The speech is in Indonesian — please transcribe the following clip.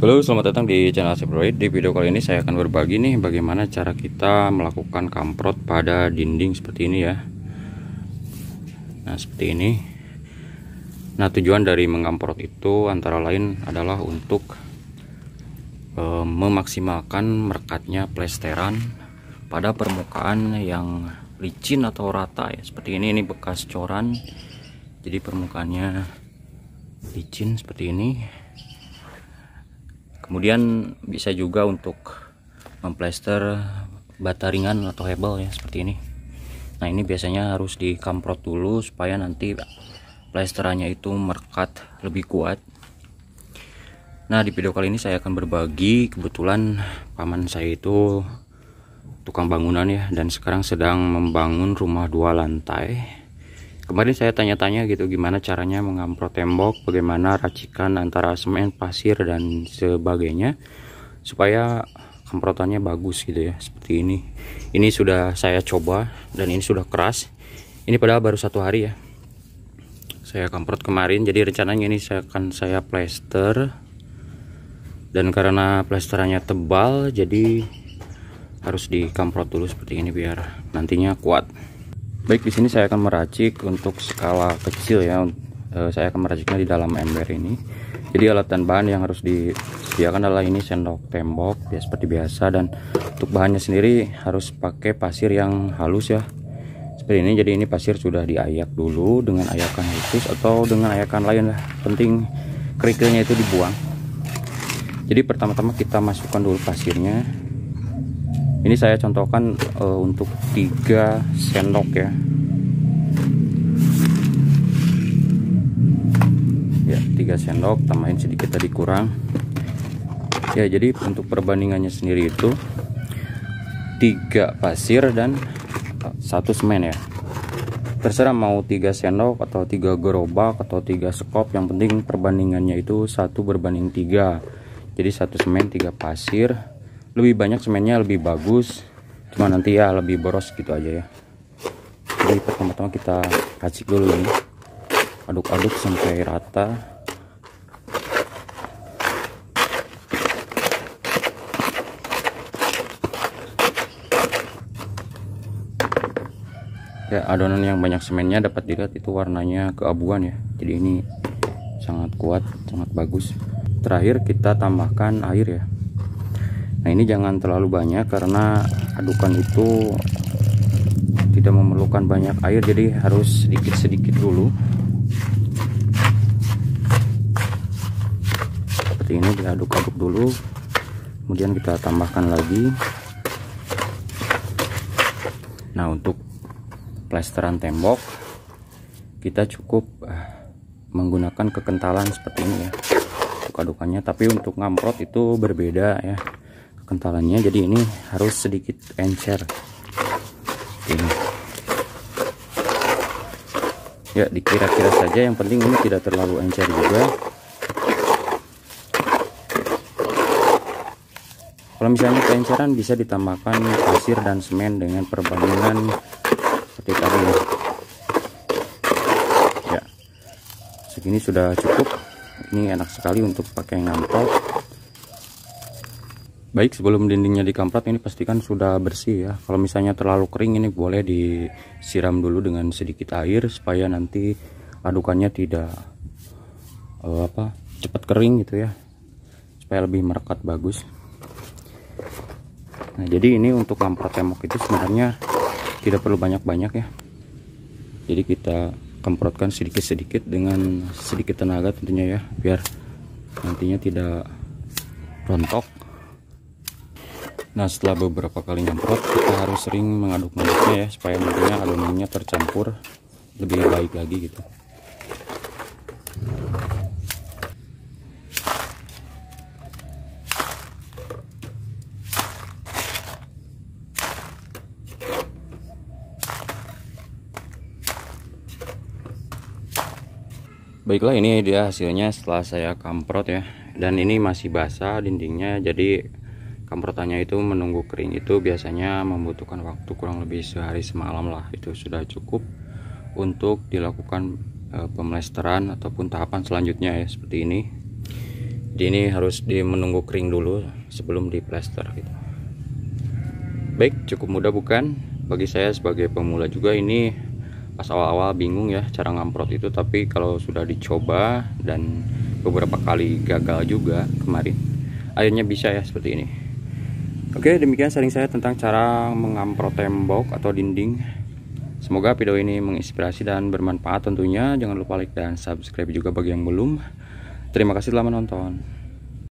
Halo selamat datang di channel Sebroid Di video kali ini saya akan berbagi nih bagaimana cara kita melakukan kamprot pada dinding seperti ini ya. Nah seperti ini. Nah tujuan dari mengamprot itu antara lain adalah untuk e, Memaksimalkan merekatnya plesteran pada permukaan yang licin atau rata ya. Seperti ini ini bekas coran. Jadi permukaannya licin seperti ini kemudian bisa juga untuk memplester bata ringan atau hebel ya seperti ini. Nah ini biasanya harus dikamprot dulu supaya nanti plesterannya itu merekat lebih kuat. Nah di video kali ini saya akan berbagi kebetulan paman saya itu tukang bangunan ya dan sekarang sedang membangun rumah dua lantai kemarin saya tanya-tanya gitu gimana caranya mengamprot tembok bagaimana racikan antara semen pasir dan sebagainya supaya kamprotannya bagus gitu ya seperti ini. Ini sudah saya coba dan ini sudah keras. Ini padahal baru satu hari ya. Saya kamprot kemarin jadi rencananya ini saya akan saya plester. Dan karena plesterannya tebal jadi harus dikamprot dulu seperti ini biar nantinya kuat Baik di sini saya akan meracik untuk skala kecil ya. E, saya akan meraciknya di dalam ember ini. Jadi alat dan bahan yang harus disediakan adalah ini sendok tembok ya seperti biasa dan untuk bahannya sendiri harus pakai pasir yang halus ya. Seperti ini jadi ini pasir sudah diayak dulu dengan ayakan khusus atau dengan ayakan lain lah. Penting kerikilnya itu dibuang. Jadi pertama-tama kita masukkan dulu pasirnya ini saya contohkan uh, untuk 3 sendok ya. Ya 3 sendok tambahin sedikit tadi kurang. Ya jadi untuk perbandingannya sendiri itu 3 pasir dan satu semen ya. Terserah mau 3 sendok atau 3 gerobak atau 3 sekop yang penting perbandingannya itu satu berbanding 3 jadi satu semen 3 pasir lebih banyak semennya lebih bagus. Cuma nanti ya lebih boros gitu aja ya. Jadi pertama-tama kita racik dulu ini. Aduk-aduk sampai rata. Ya adonan yang banyak semennya dapat dilihat itu warnanya keabuan ya. Jadi ini sangat kuat sangat bagus. Terakhir kita tambahkan air ya nah ini jangan terlalu banyak karena adukan itu tidak memerlukan banyak air jadi harus sedikit-sedikit dulu. Seperti ini diaduk-aduk dulu kemudian kita tambahkan lagi. Nah untuk plesteran tembok kita cukup eh, menggunakan kekentalan seperti ini ya untuk adukannya. Tapi untuk ngamprot itu berbeda ya kentalannya jadi ini harus sedikit encer. Ini. Ya dikira-kira saja yang penting ini tidak terlalu encer juga. Kalau misalnya keenceran bisa ditambahkan pasir dan semen dengan perbandingan seperti tadi ya. Ya. Segini sudah cukup. Ini enak sekali untuk pakai ngamprot Baik sebelum dindingnya dikamprot ini pastikan sudah bersih ya. Kalau misalnya terlalu kering ini boleh disiram dulu dengan sedikit air Supaya nanti adukannya tidak uh, apa cepat kering gitu ya. Supaya lebih merekat bagus. Nah jadi ini untuk kamprot tembok itu sebenarnya tidak perlu banyak-banyak ya. Jadi kita kamprotkan sedikit-sedikit dengan sedikit tenaga tentunya ya Biar nantinya tidak rontok Nah setelah beberapa kali nyemprot kita harus sering mengaduk-aduknya ya supaya nantinya adonannya tercampur lebih baik lagi gitu. Baiklah ini dia hasilnya setelah saya kamprot ya dan ini masih basah dindingnya jadi kamprotannya itu menunggu kering itu biasanya membutuhkan waktu kurang lebih sehari semalam lah. Itu sudah cukup untuk dilakukan e, pemlesteran ataupun tahapan selanjutnya ya seperti ini. Jadi ini harus di menunggu kering dulu sebelum di plaster gitu. Baik cukup mudah bukan? Bagi saya sebagai pemula juga ini pas awal-awal bingung ya cara ngamprot itu tapi kalau sudah dicoba dan beberapa kali gagal juga kemarin akhirnya bisa ya seperti ini oke demikian sharing saya tentang cara mengamprot tembok atau dinding. Semoga video ini menginspirasi dan bermanfaat tentunya. Jangan lupa like dan subscribe juga bagi yang belum. Terima kasih telah menonton.